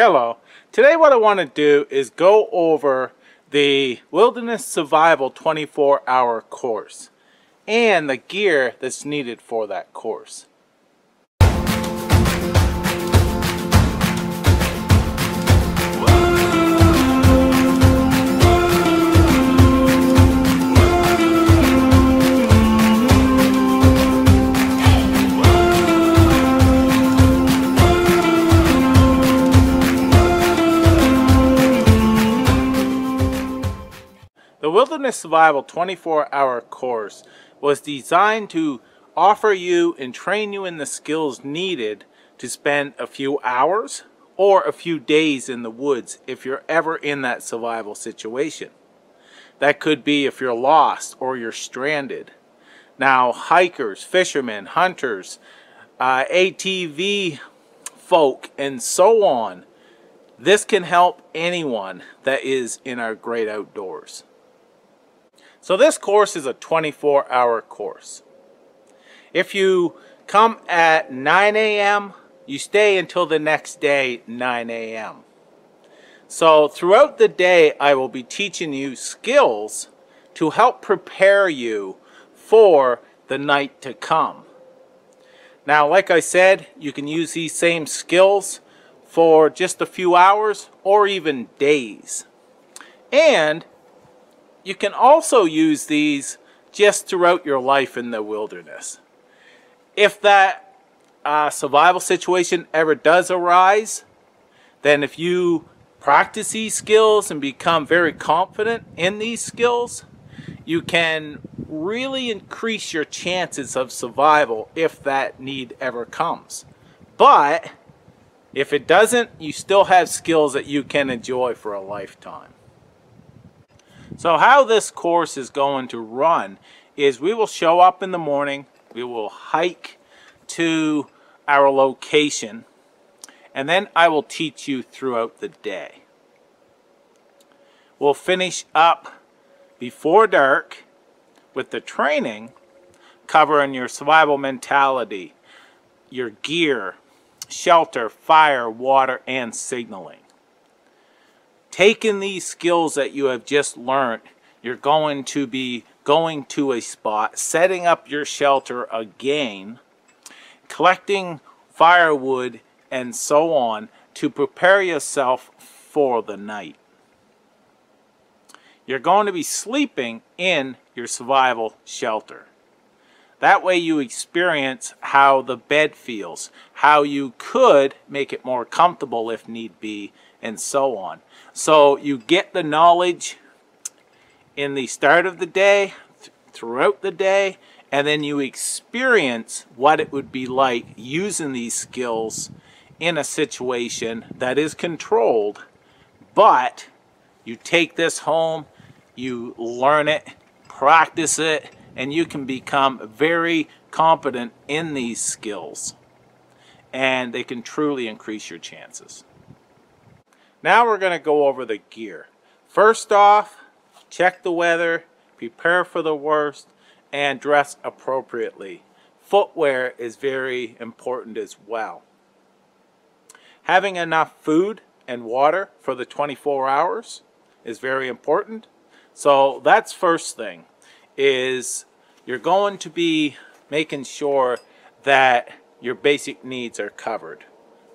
Hello. Today what I want to do is go over the Wilderness Survival 24 hour course and the gear that's needed for that course. The Wilderness Survival 24 hour course was designed to offer you and train you in the skills needed to spend a few hours or a few days in the woods if you're ever in that survival situation. That could be if you're lost or you're stranded. Now, hikers, fishermen, hunters, uh, ATV folk, and so on, this can help anyone that is in our great outdoors. So this course is a 24 hour course. If you come at 9 a.m., you stay until the next day, 9 a.m. So throughout the day, I will be teaching you skills to help prepare you for the night to come. Now, like I said, you can use these same skills for just a few hours or even days. And you can also use these just throughout your life in the wilderness. If that uh, survival situation ever does arise, then if you practice these skills and become very confident in these skills, you can really increase your chances of survival if that need ever comes. But if it doesn't, you still have skills that you can enjoy for a lifetime. So how this course is going to run is we will show up in the morning, we will hike to our location, and then I will teach you throughout the day. We'll finish up before dark with the training covering your survival mentality, your gear, shelter, fire, water, and signaling taking these skills that you have just learned, you're going to be going to a spot, setting up your shelter again, collecting firewood and so on to prepare yourself for the night. You're going to be sleeping in your survival shelter. That way you experience how the bed feels, how you could make it more comfortable if need be, and so on. So you get the knowledge in the start of the day, th throughout the day, and then you experience what it would be like using these skills in a situation that is controlled, but you take this home, you learn it, practice it, and you can become very competent in these skills. And they can truly increase your chances. Now we're going to go over the gear. First off, check the weather, prepare for the worst, and dress appropriately. Footwear is very important as well. Having enough food and water for the 24 hours is very important. So that's first thing is you're going to be making sure that your basic needs are covered.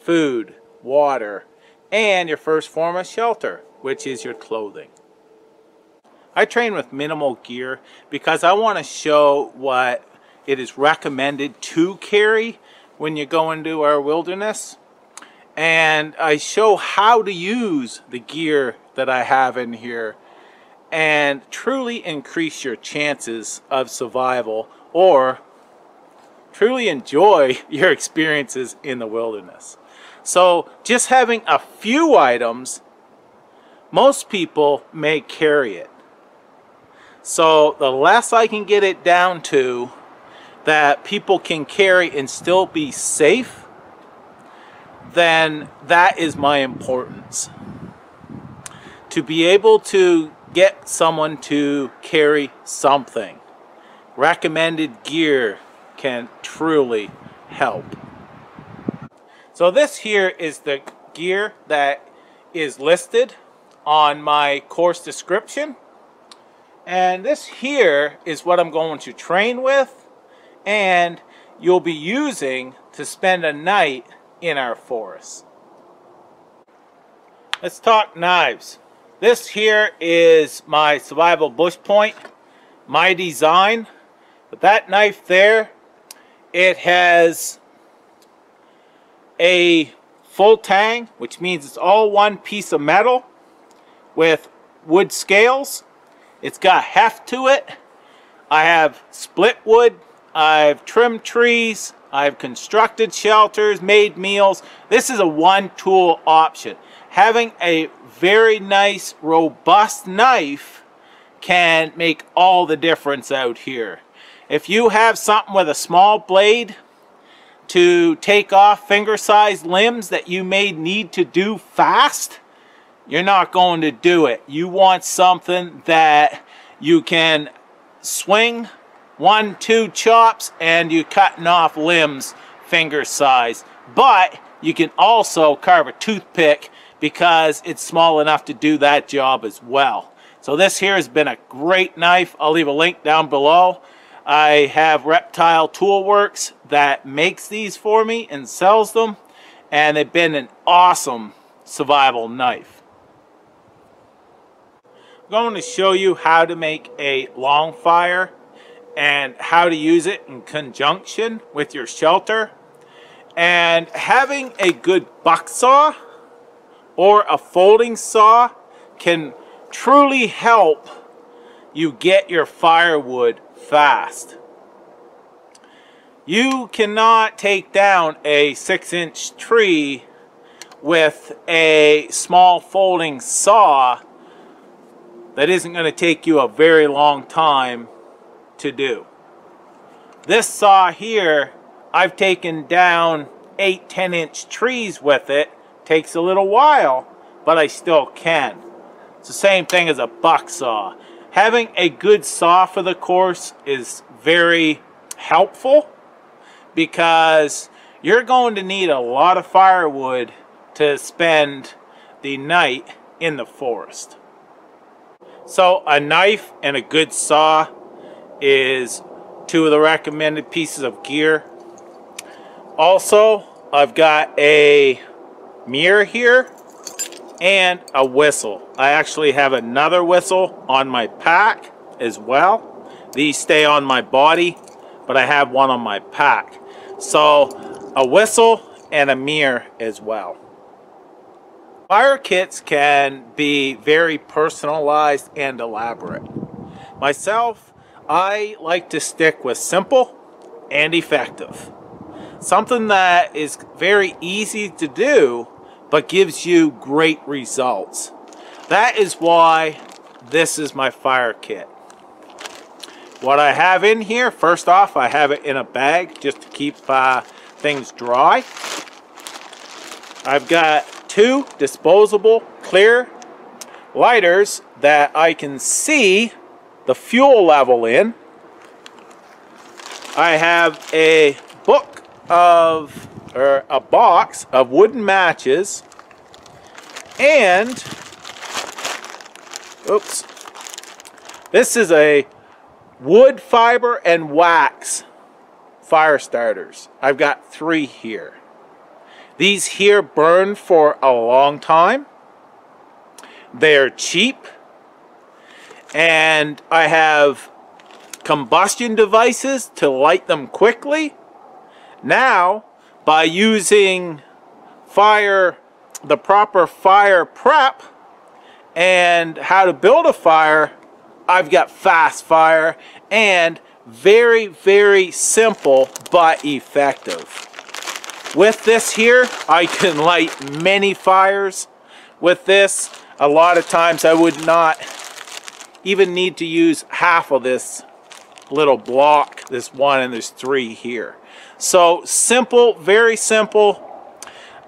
Food, water, and your first form of shelter, which is your clothing. I train with minimal gear because I want to show what it is recommended to carry when you go into our wilderness. And I show how to use the gear that I have in here and truly increase your chances of survival or truly enjoy your experiences in the wilderness. So just having a few items, most people may carry it. So the less I can get it down to that people can carry and still be safe, then that is my importance. To be able to get someone to carry something. Recommended gear can truly help. So this here is the gear that is listed on my course description. And this here is what I'm going to train with and you'll be using to spend a night in our forest. Let's talk knives. This here is my survival bush point, my design. But that knife there, it has a full tang, which means it's all one piece of metal with wood scales. It's got heft to it. I have split wood. I've trimmed trees. I've constructed shelters, made meals. This is a one tool option. Having a very nice, robust knife can make all the difference out here. If you have something with a small blade to take off finger-sized limbs that you may need to do fast, you're not going to do it. You want something that you can swing one, two chops, and you're cutting off limbs finger size. But you can also carve a toothpick because it's small enough to do that job as well. So this here has been a great knife. I'll leave a link down below. I have Reptile Toolworks that makes these for me and sells them. And they've been an awesome survival knife. I'm going to show you how to make a long fire and how to use it in conjunction with your shelter. And having a good buck saw or a folding saw can truly help you get your firewood fast. You cannot take down a six inch tree with a small folding saw that isn't going to take you a very long time to do. This saw here, I've taken down 8, 10 inch trees with it. Takes a little while, but I still can. It's the same thing as a buck saw. Having a good saw for the course is very helpful because you're going to need a lot of firewood to spend the night in the forest. So a knife and a good saw is two of the recommended pieces of gear. Also, I've got a mirror here and a whistle. I actually have another whistle on my pack as well. These stay on my body, but I have one on my pack. So a whistle and a mirror as well. Fire kits can be very personalized and elaborate. Myself, I like to stick with simple and effective. Something that is very easy to do, but gives you great results. That is why this is my fire kit. What I have in here, first off, I have it in a bag just to keep uh, things dry. I've got two disposable clear lighters that I can see the fuel level in. I have a book of, or a box of wooden matches and, oops, this is a wood fiber and wax fire starters. I've got three here. These here burn for a long time. They're cheap. And I have combustion devices to light them quickly. Now, by using fire, the proper fire prep and how to build a fire, I've got fast fire and very, very simple but effective. With this here, I can light many fires. With this, a lot of times I would not even need to use half of this little block, this one, and there's three here. So simple, very simple.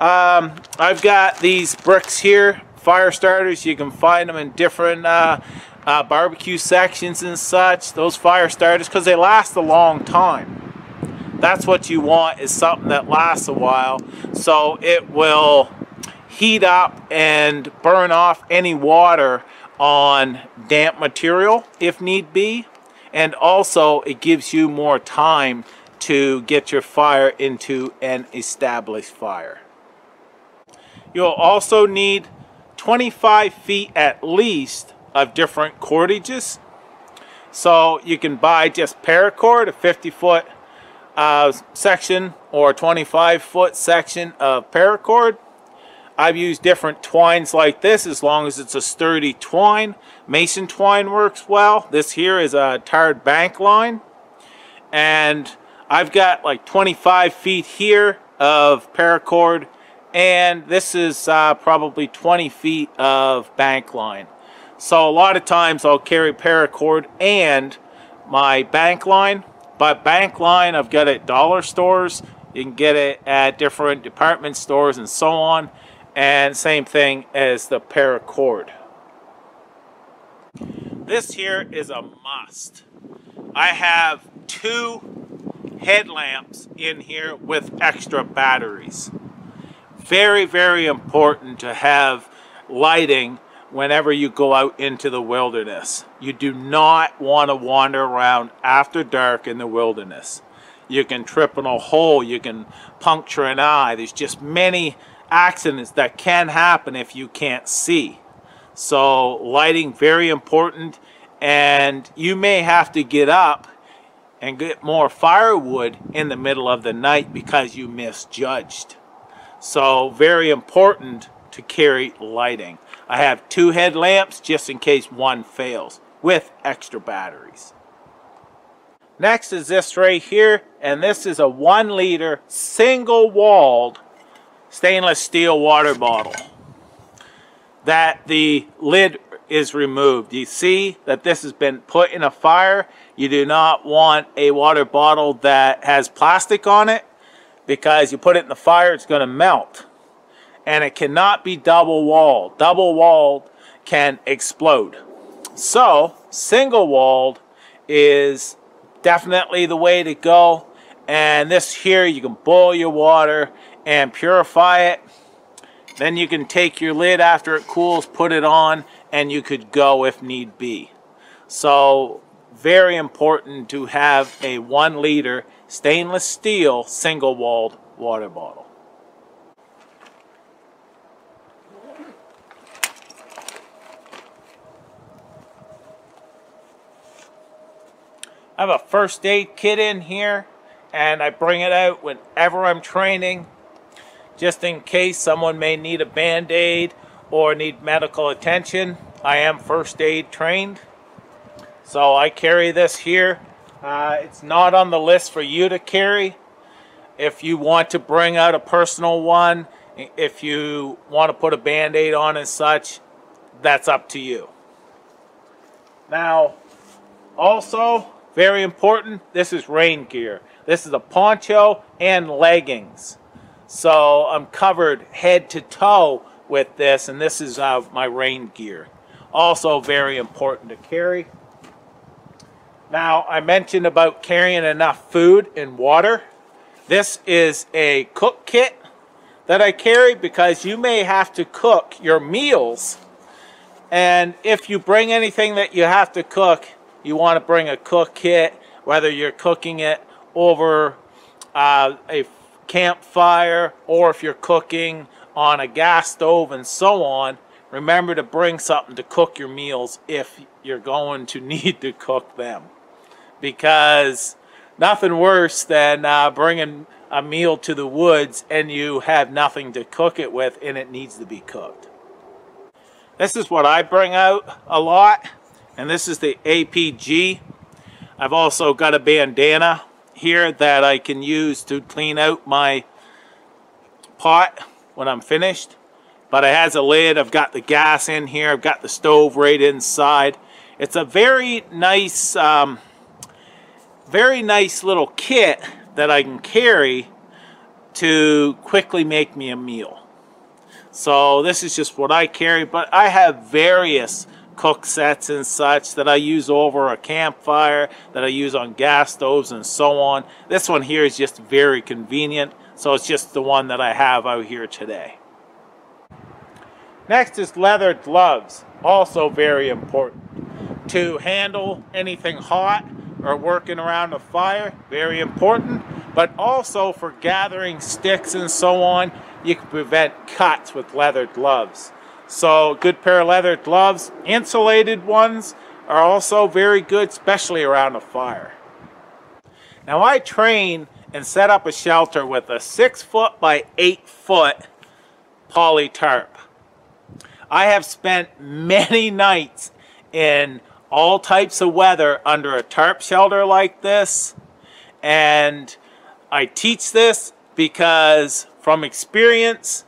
Um, I've got these bricks here, fire starters. You can find them in different uh, uh, barbecue sections and such. Those fire starters, because they last a long time. That's what you want is something that lasts a while so it will heat up and burn off any water on damp material if need be. And also it gives you more time to get your fire into an established fire. You'll also need 25 feet at least of different cordages. So you can buy just paracord, a 50 foot uh, section or 25 foot section of paracord. I've used different twines like this as long as it's a sturdy twine. Mason twine works well. This here is a tarred bank line. And I've got like 25 feet here of paracord and this is uh, probably 20 feet of bank line. So a lot of times I'll carry paracord and my bank line, but bank line I've got at dollar stores, you can get it at different department stores and so on, and same thing as the paracord. This here is a must. I have two headlamps in here with extra batteries very, very important to have lighting whenever you go out into the wilderness. You do not want to wander around after dark in the wilderness. You can trip in a hole, you can puncture an eye. There's just many accidents that can happen if you can't see. So lighting very important and you may have to get up and get more firewood in the middle of the night because you misjudged. So very important to carry lighting. I have two headlamps just in case one fails with extra batteries. Next is this right here and this is a one liter single walled stainless steel water bottle that the lid is removed. You see that this has been put in a fire. You do not want a water bottle that has plastic on it because you put it in the fire, it's going to melt. And it cannot be double walled. Double walled can explode. So, single walled is definitely the way to go. And this here, you can boil your water and purify it. Then you can take your lid after it cools, put it on, and you could go if need be. So, very important to have a one liter stainless steel single-walled water bottle. I have a first aid kit in here and I bring it out whenever I'm training just in case someone may need a band-aid or need medical attention. I am first aid trained. So I carry this here uh, it's not on the list for you to carry. If you want to bring out a personal one, if you want to put a band-aid on and such, that's up to you. Now, also, very important, this is rain gear. This is a poncho and leggings. So I'm covered head to toe with this, and this is uh, my rain gear. Also very important to carry. Now, I mentioned about carrying enough food and water. This is a cook kit that I carry because you may have to cook your meals. And if you bring anything that you have to cook, you want to bring a cook kit, whether you're cooking it over uh, a campfire or if you're cooking on a gas stove and so on. Remember to bring something to cook your meals if you're going to need to cook them because nothing worse than uh, bringing a meal to the woods and you have nothing to cook it with and it needs to be cooked. This is what I bring out a lot and this is the APG. I've also got a bandana here that I can use to clean out my pot when I'm finished. But it has a lid, I've got the gas in here, I've got the stove right inside. It's a very nice um, very nice little kit that I can carry to quickly make me a meal. So this is just what I carry, but I have various cook sets and such that I use over a campfire, that I use on gas stoves and so on. This one here is just very convenient, so it's just the one that I have out here today. Next is leather gloves, also very important. To handle anything hot or working around a fire, very important. But also for gathering sticks and so on, you can prevent cuts with leather gloves. So good pair of leather gloves, insulated ones are also very good, especially around a fire. Now I train and set up a shelter with a six foot by eight foot poly tarp. I have spent many nights in all types of weather under a tarp shelter like this. And I teach this because from experience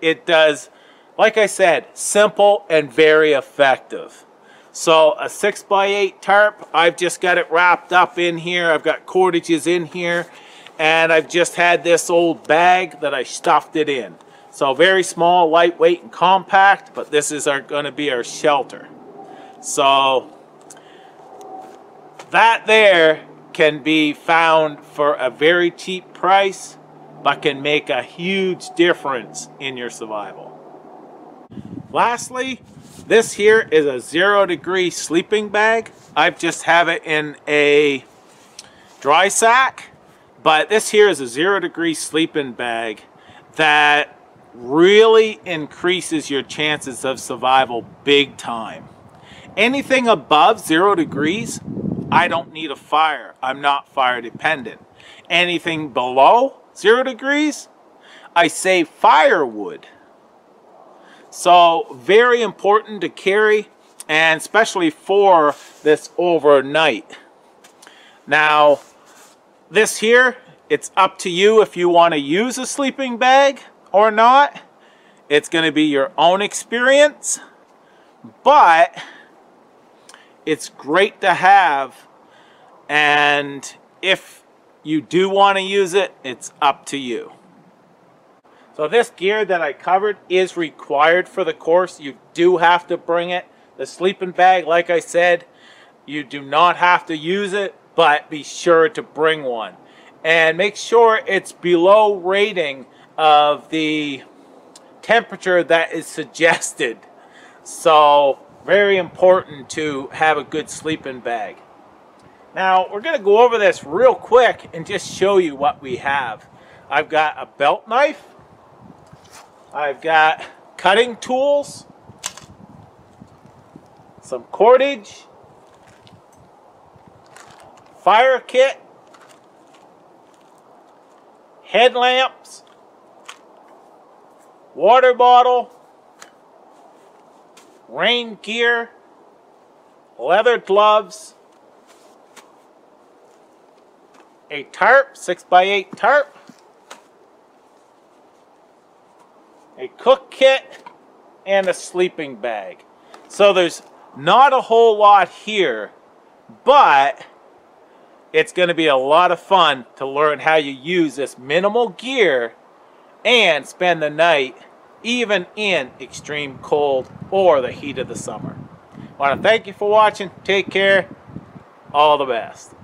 it does like I said simple and very effective. So a 6 by 8 tarp I've just got it wrapped up in here. I've got cordages in here. And I've just had this old bag that I stuffed it in. So very small, lightweight, and compact, but this is going to be our shelter. So that there can be found for a very cheap price, but can make a huge difference in your survival. Lastly, this here is a zero degree sleeping bag. I just have it in a dry sack, but this here is a zero degree sleeping bag that really increases your chances of survival big time. Anything above zero degrees, I don't need a fire. I'm not fire dependent. Anything below zero degrees, I save firewood. So very important to carry and especially for this overnight. Now, this here, it's up to you if you want to use a sleeping bag or not. It's going to be your own experience, but it's great to have. And if you do want to use it, it's up to you. So this gear that I covered is required for the course. You do have to bring it. The sleeping bag, like I said, you do not have to use it, but be sure to bring one. And make sure it's below rating of the temperature that is suggested. So very important to have a good sleeping bag. Now we're going to go over this real quick and just show you what we have. I've got a belt knife. I've got cutting tools. Some cordage. Fire kit. Headlamps water bottle, rain gear, leather gloves, a tarp, 6x8 tarp, a cook kit, and a sleeping bag. So there's not a whole lot here, but it's going to be a lot of fun to learn how you use this minimal gear and spend the night even in extreme cold or the heat of the summer. I want to thank you for watching. Take care. All the best.